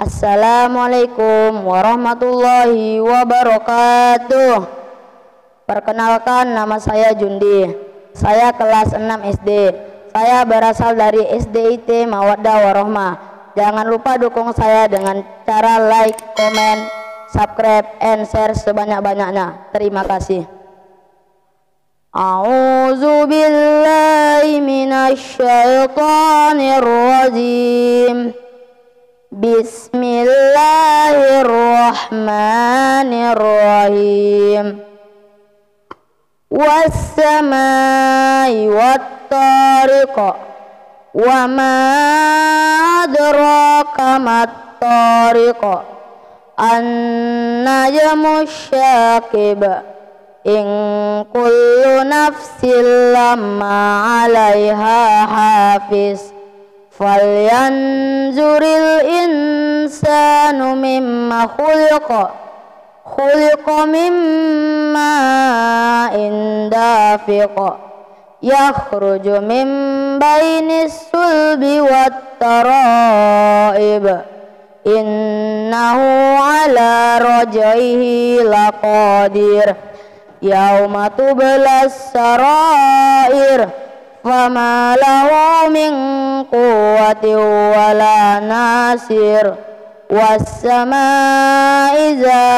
Assalamualaikum warahmatullahi wabarakatuh. Perkenalkan nama saya Jundi. Saya kelas 6 SD. Saya berasal dari SDIT Mawaddah Warohmah. Jangan lupa dukung saya dengan cara like, comment, subscribe, and share sebanyak-banyaknya. Terima kasih. A'udzu billahi minasyaitonir rajim. Bismillahirrahmanirrahim. Wassamai wattariq Wa ma adraka mattariq An-najmu syakib. In kullu nafsin lamma 'alaiha hafiz falyanzuril insanu mimma khuliqa khuliqa mimma indafiqa yakhruju min bainis sulbi wat taraib innahu ala rajaihi laqadir yauma tublas sarair فما له من قوة ولا ناصر والسماء ذات